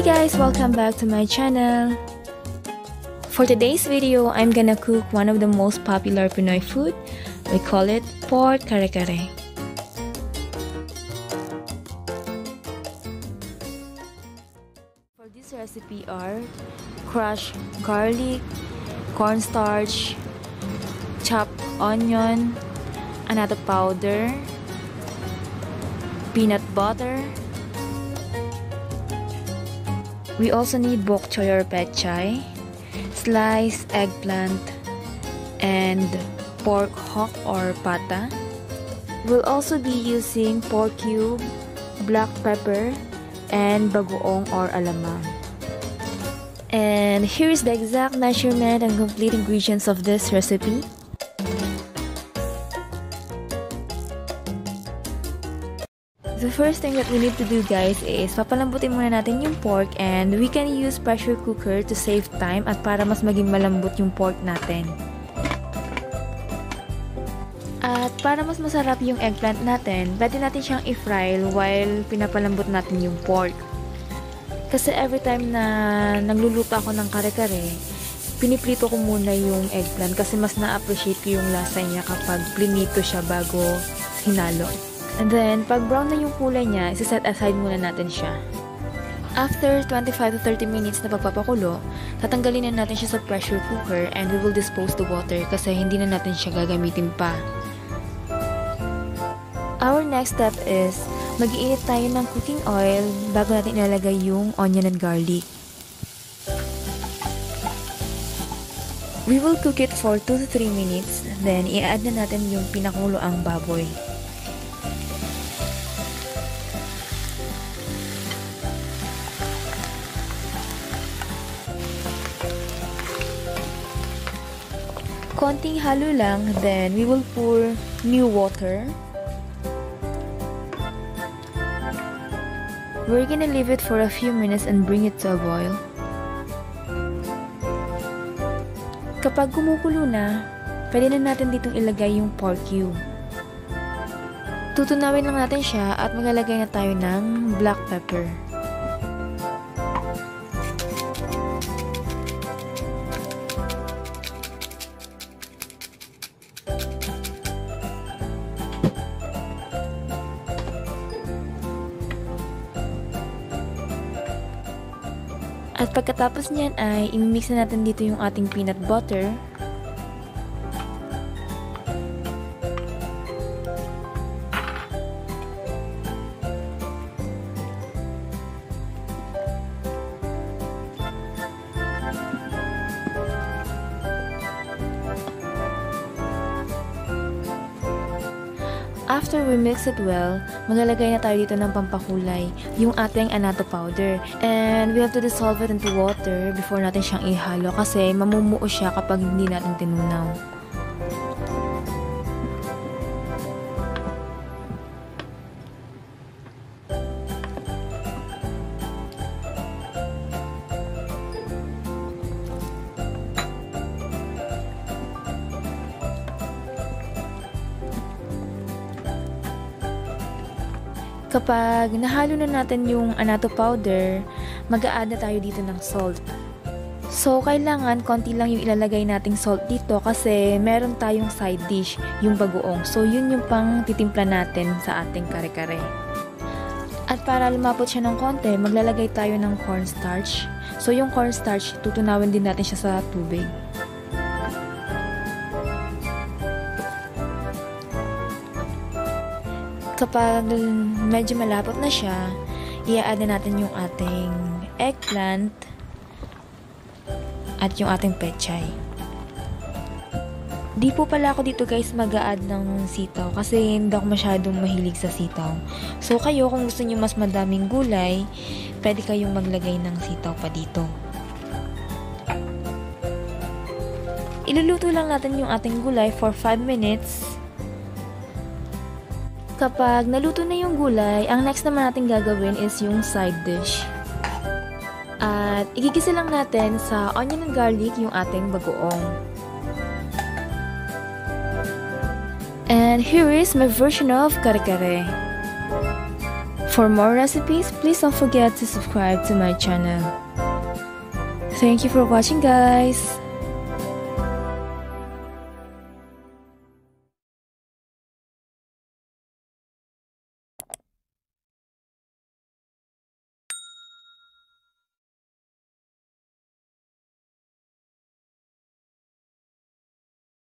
guys! Welcome back to my channel! For today's video, I'm gonna cook one of the most popular Pinoy food. We call it pork kare-kare. For this recipe are crushed garlic, cornstarch, chopped onion, another powder, peanut butter, We also need bok choy or pechay, sliced eggplant, and pork hock or pata. We'll also be using pork cube, black pepper, and bagoong or alamang. And here's the exact measurement and complete ingredients of this recipe. The first thing that we need to do guys is papalambutin muna natin yung pork and we can use pressure cooker to save time at para mas maging malambot yung pork natin. At para mas masarap yung eggplant natin, pwede natin siyang i-fry while pinapalambot natin yung pork. Kasi every time na nagluluto ako ng kare-kare, piniprito ko muna yung eggplant kasi mas na-appreciate ko yung lasa niya kapag plinito siya bago hinalo. And then, pag brown na yung kulay niya, isa-set aside muna natin siya. After 25 to 30 minutes na pagpapakulo, tatanggalin na natin siya sa pressure cooker and we will dispose the water kasi hindi na natin siya gagamitin pa. Our next step is, mag-iinit tayo ng cooking oil bago natin ilalagay yung onion and garlic. We will cook it for 2 to 3 minutes, then i-add na natin yung pinakulo ang baboy. Konting halo lang, then we will pour new water. We're gonna leave it for a few minutes and bring it to a boil. Kapag kumukulo na, pwede na natin ditong ilagay yung pork cube. Tutunawin lang natin siya at maglalagay na tayo ng black pepper. At pagkatapos niyan ay imimix na natin dito yung ating peanut butter. After we mix it well, maglalagay na tayo dito ng pampakulay, yung ating anato powder. And we have to dissolve it into water before natin siyang ihalo kasi mamumuo siya kapag hindi natin tinunaw. Kapag nahalo na natin yung anato powder, mag-a-add na tayo dito ng salt. So, kailangan konti lang yung ilalagay nating salt dito kasi meron tayong side dish, yung bagoong. So, yun yung pang titimpla natin sa ating kare-kare. At para lumapot siya ng konti, maglalagay tayo ng cornstarch. So, yung cornstarch, tutunawin din natin siya sa tubig. Kapag medyo malapot na siya, i-add na natin yung ating eggplant at yung ating pechay. Di po pala ako dito guys mag-a-add ng sitaw kasi hindi ako masyadong mahilig sa sitaw. So kayo kung gusto niyo mas madaming gulay, pwede kayong maglagay ng sitaw pa dito. Iluluto lang natin yung ating gulay for 5 minutes Kapag naluto na yung gulay, ang next naman natin gagawin is yung side dish. At igigisa lang natin sa onion and garlic yung ating bagoong. And here is my version of kare-kare. For more recipes, please don't forget to subscribe to my channel. Thank you for watching guys!